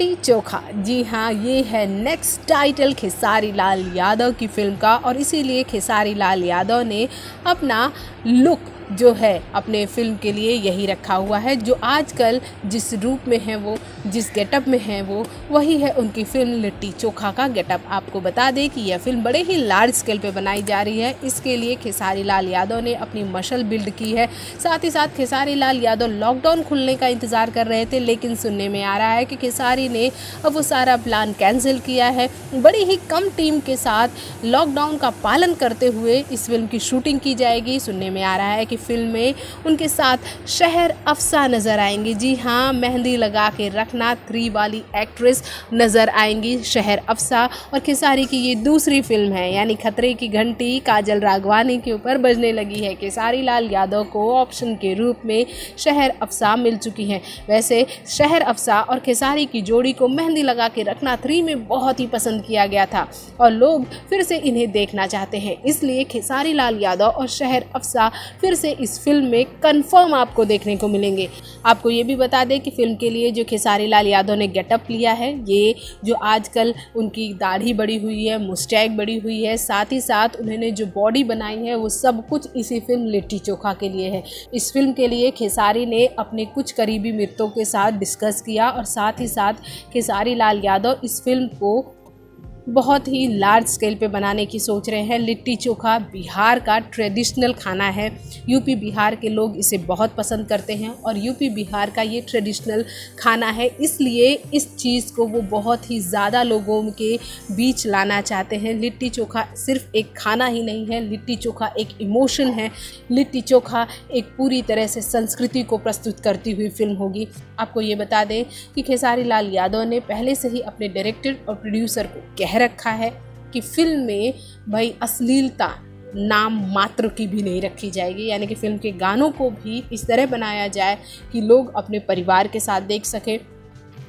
चोखा। जी हाँ ये है नेक्स्ट टाइटल खेसारी लाल यादव की फ़िल्म का और इसीलिए खेसारी लाल यादव ने अपना लुक जो है अपने फ़िल्म के लिए यही रखा हुआ है। जो आजकल जिस रूप में है वो, जिस गेटअप में है वो, वही है उनकी फ़िल्म लिट्टी चोखा का गेटअप आपको बता दें कि यह फ़िल्म बड़े ही लार्ज स्केल पे बनाई जा रही है। इसके लिए खेसारी लाल यादव ने अपनी मशल बिल्ड की है। साथ ही साथ खेसारी लाल यादव लॉकडाउन खुलने का इंतज़ार कर रहे थे, लेकिन सुनने में आ रहा है कि खेसारी ने अब वो सारा प्लान कैंसिल किया है। बड़ी ही कम टीम के साथ लॉकडाउन का पालन करते हुए इस फ़िल्म की शूटिंग की जाएगी। सुनने में आ रहा है कि फ़िल्म में उनके साथ शहर अफसा नज़र आएँगी। जी हाँ मेहंदी लगा के रखना थ्री वाली एक्ट्रेस नज़र आएँगी शहर अफसा। और खेसारी की ये दूसरी फ़िल्म है, यानी खतरे की घंटी काजल राघवानी के ऊपर बजने लगी है। खेसारी लाल यादव को ऑप्शन के रूप में शहर अफसा मिल चुकी हैं। वैसे शहर अफसा और खेसारी की जोड़ी को मेहंदी लगा के रखना थ्री में बहुत ही पसंद किया गया था और लोग फिर से इन्हें देखना चाहते हैं। इसलिए खेसारी लाल यादव और शहर अफसा फिर से इस फ़िल्म में कंफर्म आपको देखने को मिलेंगे। आपको ये भी बता दें कि फ़िल्म के लिए जो खेसारी लाल यादव ने गेटअप लिया है, ये जो आजकल उनकी दाढ़ी बड़ी हुई है मुस्टैक बड़ी हुई है, साथ ही साथ उन्होंने जो बॉडी बनाई है, वो सब कुछ इसी फ़िल्म लिट्टी चोखा के लिए है। इस फ़िल्म के लिए खेसारी ने अपने कुछ करीबी मित्रों के साथ डिस्कस किया और साथ ही साथ खेसारी लाल यादव इस फ़िल्म को बहुत ही लार्ज स्केल पे बनाने की सोच रहे हैं। लिट्टी चोखा बिहार का ट्रेडिशनल खाना है। यूपी बिहार के लोग इसे बहुत पसंद करते हैं और यूपी बिहार का ये ट्रेडिशनल खाना है। इसलिए इस चीज़ को वो बहुत ही ज़्यादा लोगों के बीच लाना चाहते हैं। लिट्टी चोखा सिर्फ़ एक खाना ही नहीं है। लिट्टी चोखा एक इमोशन है। लिट्टी चोखा एक पूरी तरह से संस्कृति को प्रस्तुत करती हुई फ़िल्म होगी। आपको ये बता दें कि खेसारी लाल यादव ने पहले से ही अपने डायरेक्टर और प्रोड्यूसर को कह रखा है कि फ़िल्म में भाई अश्लीलता नाम मात्र की भी नहीं रखी जाएगी। यानी कि फ़िल्म के गानों को भी इस तरह बनाया जाए कि लोग अपने परिवार के साथ देख सकें।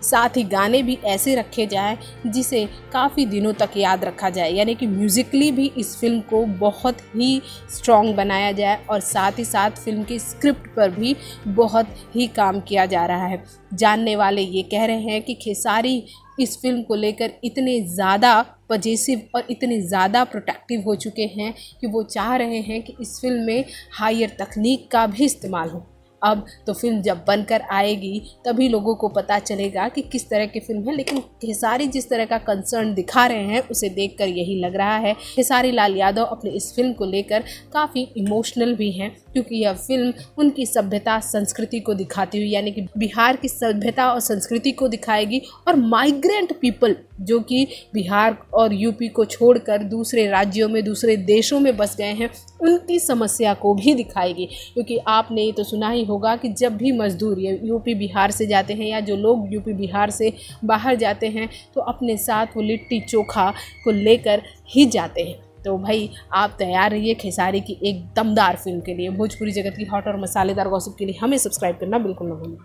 साथ ही गाने भी ऐसे रखे जाएँ जिसे काफ़ी दिनों तक याद रखा जाए। यानी कि म्यूज़िकली भी इस फ़िल्म को बहुत ही स्ट्रॉन्ग बनाया जाए और साथ ही साथ फ़िल्म की स्क्रिप्ट पर भी बहुत ही काम किया जा रहा है। जानने वाले ये कह रहे हैं कि खेसारी इस फ़िल्म को लेकर इतने ज़्यादा पजेसिव और इतने ज़्यादा प्रोटेक्टिव हो चुके हैं कि वो चाह रहे हैं कि इस फ़िल्म में हायर तकनीक का भी इस्तेमाल हो। अब तो फ़िल्म जब बनकर आएगी, तभी लोगों को पता चलेगा कि किस तरह की फ़िल्म है। लेकिन खेसारी जिस तरह का कंसर्न दिखा रहे हैं, उसे देखकर यही लग रहा है। खेसारी लाल यादव अपने इस फ़िल्म को लेकर काफ़ी इमोशनल भी हैं, क्योंकि यह फ़िल्म उनकी सभ्यता, संस्कृति को दिखाती हुई, यानी कि बिहार की सभ्यता और संस्कृति को दिखाएगी। और माइग्रेंट पीपल जो कि बिहार और यूपी को छोड़कर दूसरे राज्यों में, दूसरे देशों में बस गए हैं उनकी समस्या को भी दिखाएगी। क्योंकि आपने ये तो सुना ही होगा कि जब भी मज़दूर ये यूपी बिहार से जाते हैं या जो लोग यूपी बिहार से बाहर जाते हैं तो अपने साथ वो लिट्टी चोखा को लेकर ही जाते हैं। तो भाई, आप तैयार रहिए खेसारी की एक दमदार फ़िल्म के लिए। भोजपुरी जगत की हॉट और मसालेदार गॉसिप के लिए हमें सब्सक्राइब करना बिल्कुल ना भूलें